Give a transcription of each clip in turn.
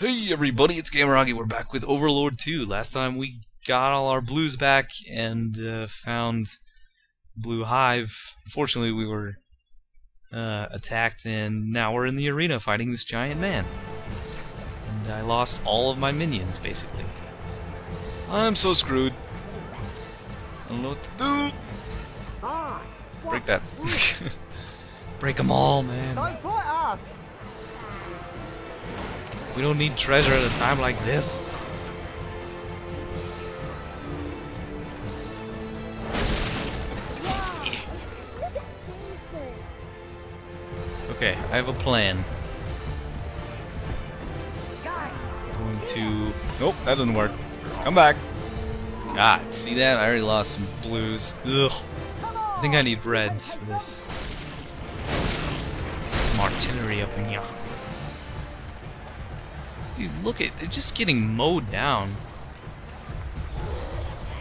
Hey everybody, it's Gameragi. We're back with Overlord 2. Last time we got all our blues back and uh, found Blue Hive. Unfortunately, we were uh, attacked and now we're in the arena fighting this giant man. And I lost all of my minions, basically. I'm so screwed. I don't know what to do. Break that. Break them all, man. We don't need treasure at a time like this. Okay, I have a plan. Going to... Nope, that doesn't work. Come back. God, see that? I already lost some blues. Ugh. I think I need reds for this. Some artillery up in here. Dude, look at they're just getting mowed down.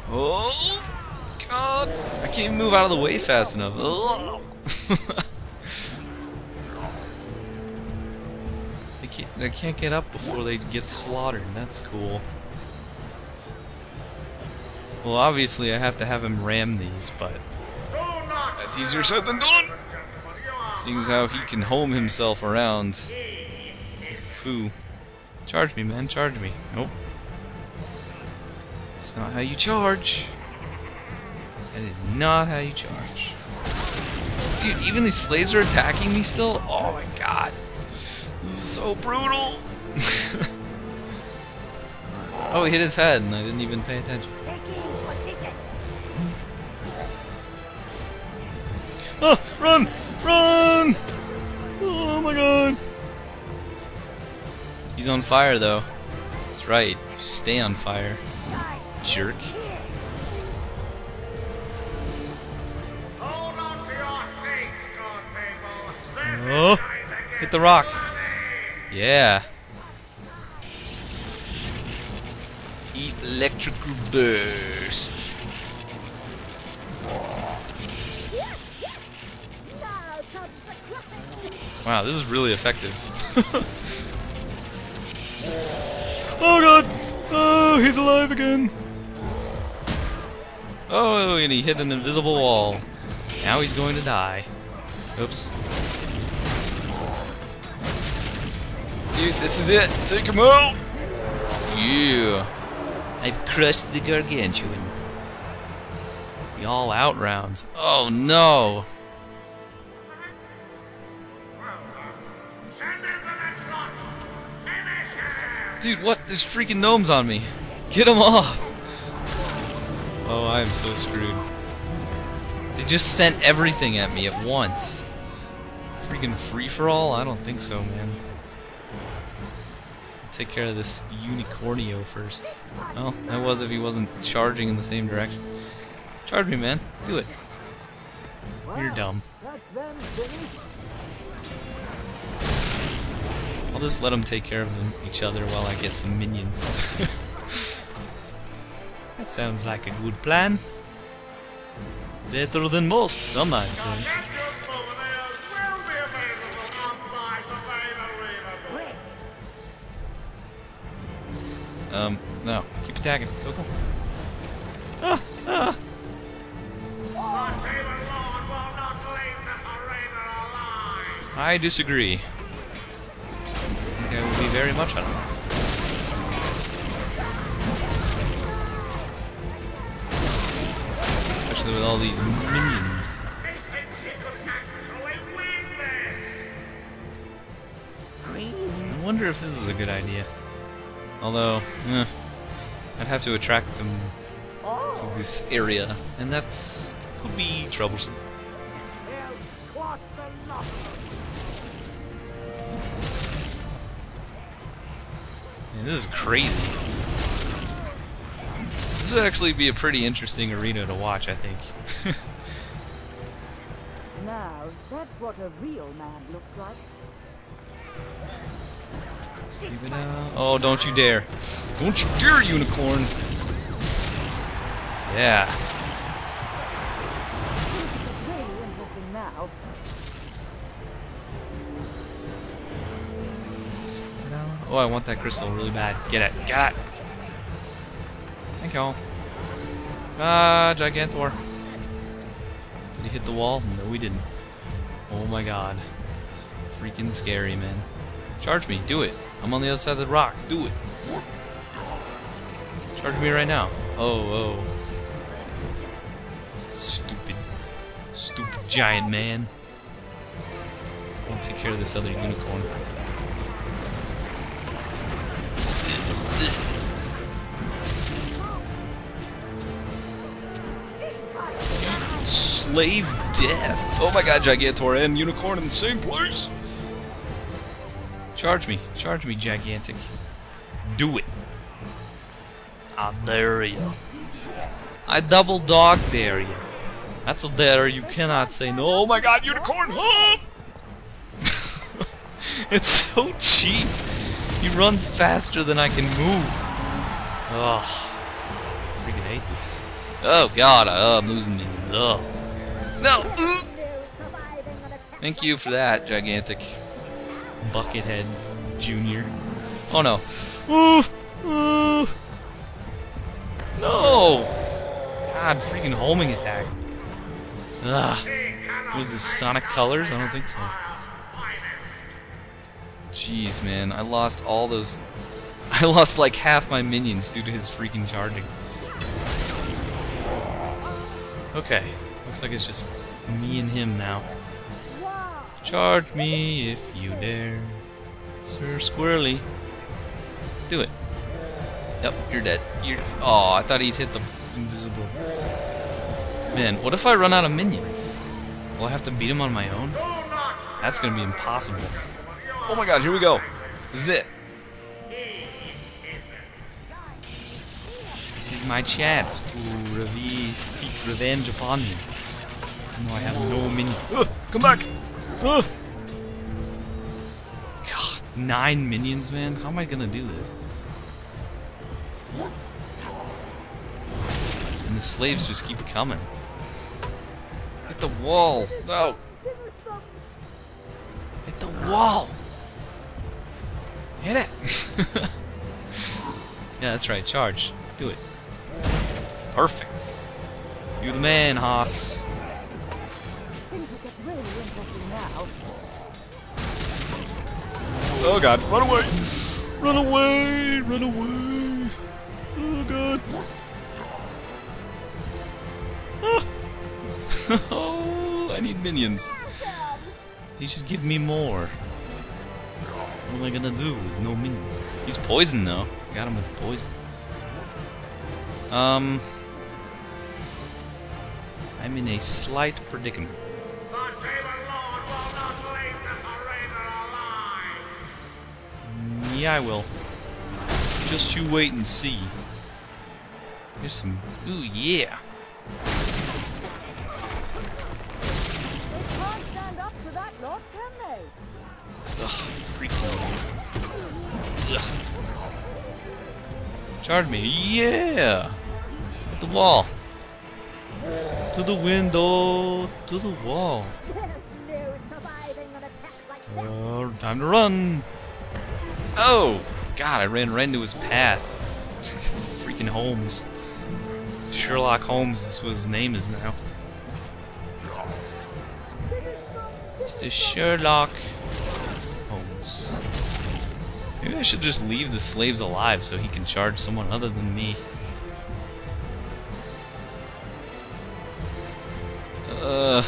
Oh God! I can't even move out of the way fast enough. They can't. They can't get up before they get slaughtered. That's cool. Well, obviously I have to have him ram these, but that's easier said than done. Seeing as how he can home himself around. Foo. Charge me, man. Charge me. Nope. That's not how you charge. That is not how you charge. Dude, even these slaves are attacking me still? Oh my god. This is so brutal. oh, he hit his head and I didn't even pay attention. Oh, run! Run! Oh my god! He's on fire, though. That's right. Stay on fire. Jerk. Oh! Hit the rock. Yeah. Eat electrical burst. Wow, this is really effective. Oh god! Oh, he's alive again! Oh, and he hit an invisible wall. Now he's going to die. Oops. Dude, this is it! Take him out! Yeah! I've crushed the gargantuan. The all out rounds. Oh no! Dude, what? There's freaking gnomes on me. Get them off. Oh, I am so screwed. They just sent everything at me at once. Freaking free-for-all? I don't think so, man. Take care of this Unicornio first. Well, that was if he wasn't charging in the same direction. Charge me, man. Do it. You're dumb. I'll just let them take care of them, each other while I get some minions. that sounds like a good plan. Better than most, some might say. Um, no. Keep attacking. Go, go. Ah, ah. I disagree. Very much on him. Especially with all these minions. I wonder if this is a good idea. Although, eh, I'd have to attract them to this area, and that's could be troublesome. This is crazy. This would actually be a pretty interesting arena to watch, I think. now, that's what a real man looks like. Scoop it out. Oh, don't you dare. Don't you dare, unicorn! Yeah. Oh, I want that crystal really bad. Get it. Get it. Thank y'all. Ah, Gigantuar. Did he hit the wall? No, he didn't. Oh my god. Freaking scary, man. Charge me. Do it. I'm on the other side of the rock. Do it. Charge me right now. Oh, oh. Stupid. Stupid giant man. I'll take care of this other unicorn. Slave death. Oh my god, Gigantuar and Unicorn in the same place. Charge me. Charge me, Gigantic. Do it. I dare you. I double dog dare you. That's a dare you cannot say no. Oh my god, Unicorn! Hop! it's so cheap. He runs faster than I can move. Oh, freaking hate this. Oh god, oh, I'm losing minions. Oh. No! Thank you for that, gigantic. Buckethead Junior. Oh no. No! God, freaking homing attack. Ugh. Was this Sonic Colors? I don't think so. Jeez, man. I lost all those... I lost like half my minions due to his freaking charging. Okay. Looks like it's just me and him now. Charge me if you dare. Sir Squirrely. Do it. Yep, you're dead. You're. Oh, I thought he'd hit the invisible. Man, what if I run out of minions? Will I have to beat him on my own? That's gonna be impossible. Oh my god, here we go. This is it. This is my chance to rev seek revenge upon you. No, I have no minions. Ugh, come back! Ugh. God, nine minions, man? How am I gonna do this? And the slaves just keep coming. Hit the wall! No! Hit the wall! Hit it! yeah, that's right. Charge. Do it. Perfect. You the man, Haas. Things will get really interesting now. Oh god, run away! Run away! Run away! Oh god! Ah. oh, I need minions. He should give me more. What am I gonna do with no minions? He's poisoned though. Got him with poison. Um, I'm in a slight predicament. The Demon Lord will not leave this arena alive! Yeah, I will. Just you wait and see. Here's some. Ooh, yeah. They can't stand up to that lot, can they? Ugh. Charge me. Yeah! At the wall. To the window. To the wall. Uh, time to run. Oh! God, I ran right into his path. Freaking Holmes. Sherlock Holmes, this what his name is now. Mr. Sherlock Holmes. Maybe I should just leave the slaves alive so he can charge someone other than me. Uh,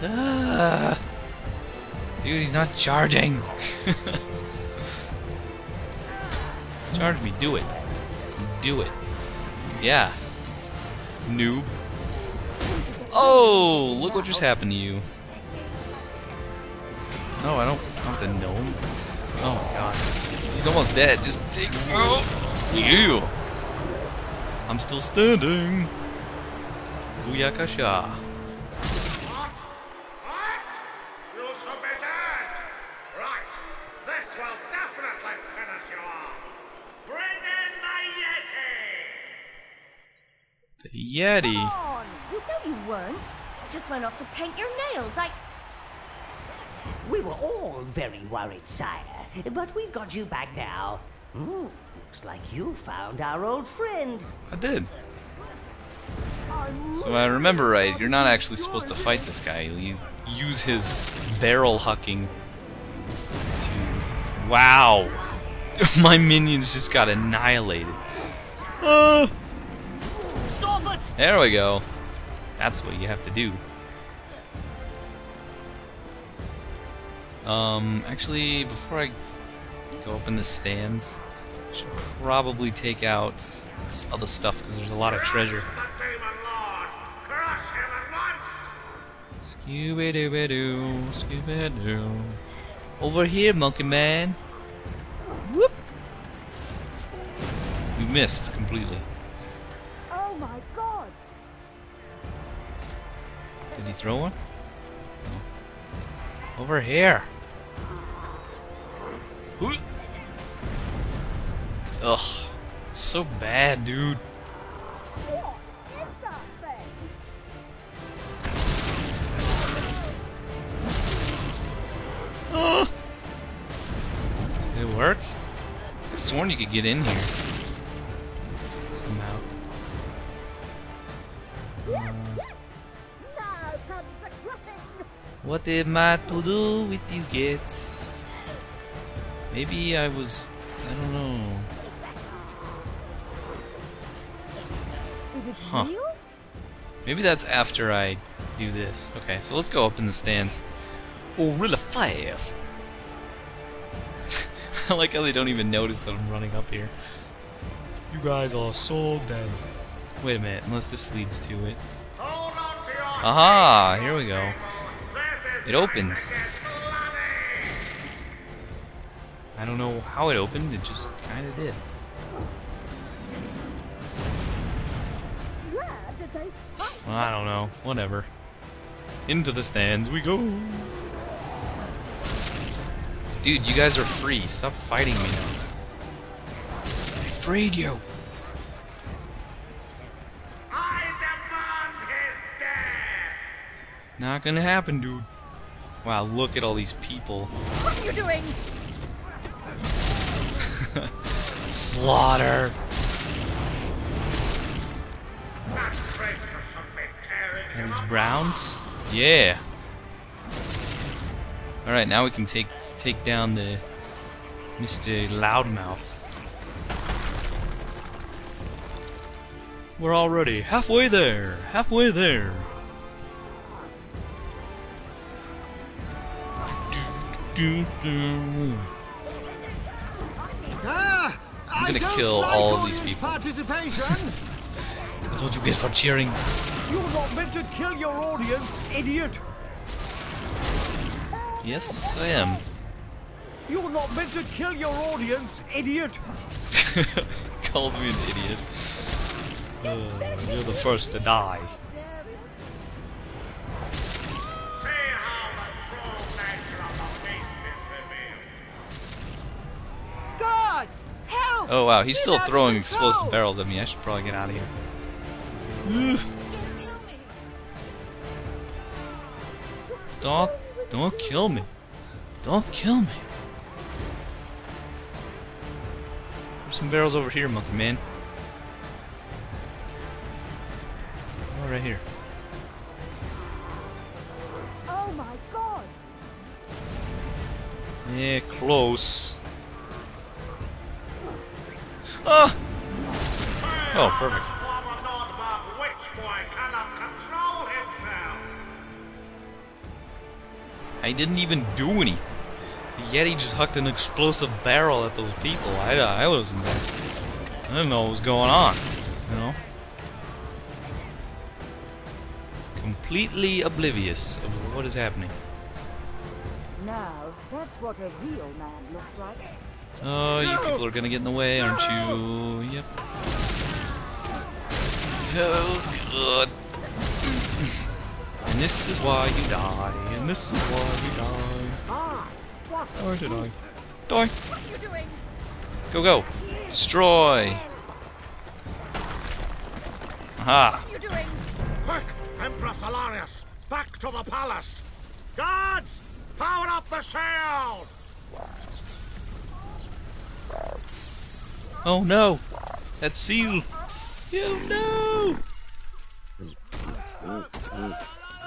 ah. Dude, he's not charging. Charge me, do it. Do it. Yeah. Noob. Oh, look what just happened to you. No, I don't want the gnome. Oh my god. He's almost dead. Just take him out. You. I'm still standing. Booyakasha. What? You! Right, this will definitely finish you off! Bring in the Yeti! Yeti. on! You know you weren't. You just went off to paint your nails. I. We were all very worried, sire, but we've got you back now. Hmm, looks like you found our old friend. I did. So if I remember right, you're not actually supposed to fight this guy. You use his barrel hucking to. Wow! My minions just got annihilated. Uh, Stop it! there we go. That's what you have to do. Um, actually, before I go up in the stands, I should probably take out this other stuff because there's a lot of treasure. The Demon Lord! Crush him at once! Scooby Dooby Doo, Scooby Doo. Over here, Monkey Man. Whoop. We missed completely. Oh my god! Did he throw one? Over here. Ugh. So bad, dude. Did it work? I sworn you could get in here. Somehow. Crushing! What am I to do with these gates? Maybe I was. I don't know. Huh. Maybe that's after I do this. Okay, so let's go up in the stands. Oh, really fast! I like how they don't even notice that I'm running up here. You guys are so dead. Wait a minute, unless this leads to it. Hold on to your Aha! Here we go. It opens. I don't know how it opened, it just did. Where did find I don't know. Whatever. Into the stands we go. Dude, you guys are free. Stop fighting me now. I freed you. Not gonna happen, dude. Wow, look at all these people. What are you doing? Slaughter. These browns? Yeah. Alright, now we can take take down the Mr. Loudmouth. We're already halfway there. Halfway there. Do, do, do. I'm gonna kill like all of these people. Participation. That's what you get for cheering. You're not meant to kill your audience, idiot. Yes, I am. You're not meant to kill your audience, idiot. Calls me an idiot. Uh, you're the first to die. Oh wow, he's He's still throwing explosive barrels at me. I should probably get out of here. Don't, don't kill me. Don't kill me. There's some barrels over here, monkey man. Oh, right here. Oh my god! Yeah, close. Ah! Oh, perfect. Former Nordberg witch boy cannot control himself. I didn't even do anything. Yet he just hucked an explosive barrel at those people. I, I wasn't there. I didn't know what was going on. You know? Completely oblivious of what is happening. Now, that's what a real man looks like. Oh, you people are gonna get in the way, aren't you? Yep. Oh, God. And this is why you die. And this is why you die. Ah! What Or did I? Die. are you doing? Go, go. Destroy. Aha. What are you doing? Quick, Emperor Solarius, back to the palace. Guards, Power up the sail! Oh no! That seal! You no!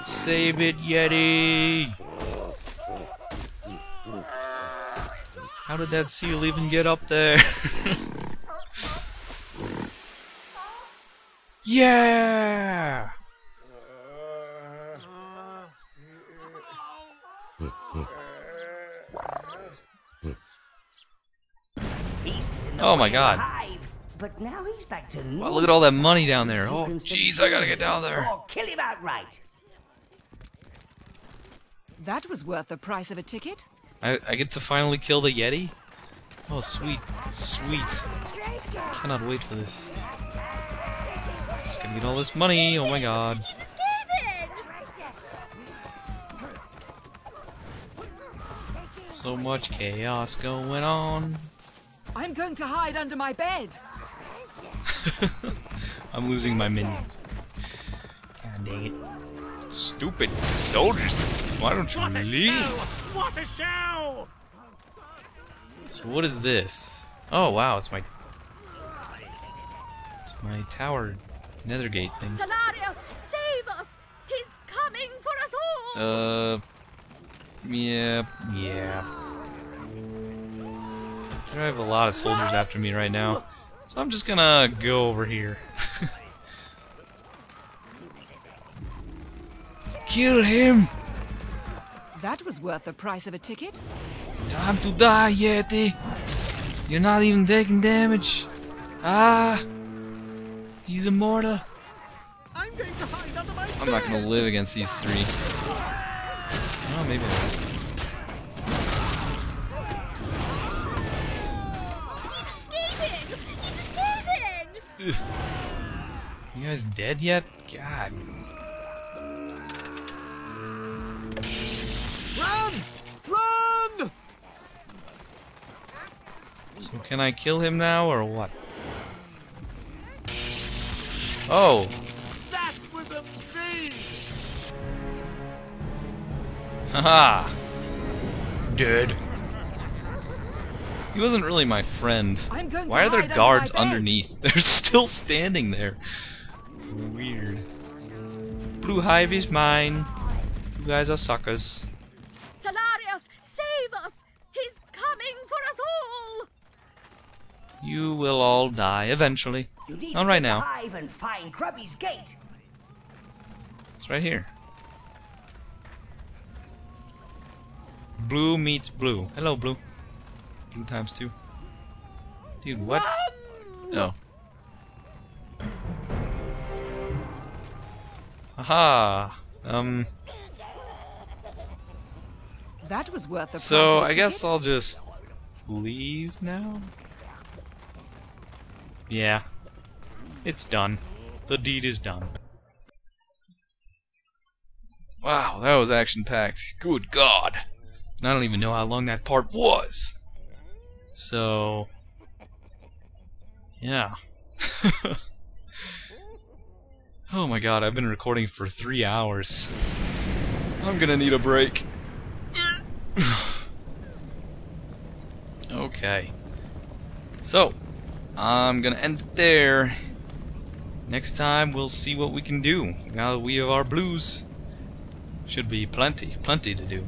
Save it, Yeti! How did that seal even get up there? yeah! Beast is in the Oh my God. hive, but now he's back to Wow, look at all that money down there. Oh, jeez, I gotta get down there. Or kill him outright. That was worth the price of a ticket. I, I get to finally kill the Yeti? Oh, sweet. Sweet. Cannot wait for this. Just gonna get all this money. Oh my god. So much chaos going on. I'm going to hide under my bed. I'm losing my minions. God dang it. Stupid soldiers. Why don't you What a leave? show! What a show! So what is this? Oh wow, it's my It's my tower nethergate thing. Solarius, save us! He's coming for us all! Uh Yeah, yeah. I have a lot of soldiers after me right now. So I'm just gonna go over here. Kill him! That was worth the price of a ticket. Time to die, Yeti! You're not even taking damage. Ah! He's immortal. I'm going to hide under my I'm not gonna live against these three. Oh, maybe not. Guys dead yet? God. Run! Run! So can I kill him now or what? Oh, That was a me! haha. Dead. He wasn't really my friend. I'm going to Why are there guards underneath? They're still standing there. Weird. Blue Hive is mine. You guys are suckers. Solarius, save us! He's coming for us all! You will all die eventually. You need Not to right get now. hive and find Grubby's gate. It's right here. Blue meets blue. Hello, blue. Blue times two. Dude, what? Oh. Aha. Um. That was worth the price So I guess. I'll just leave now. Yeah. It's done. The deed is done. Wow, that was action packed. Good God. And I don't even know how long that part was. So. Yeah. oh my god, I've been recording for three hours. I'm gonna need a break. okay. So, I'm gonna end it there. Next time, we'll see what we can do. Now that we have our blues. Should be plenty, plenty to do.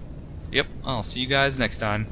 Yep, I'll see you guys next time.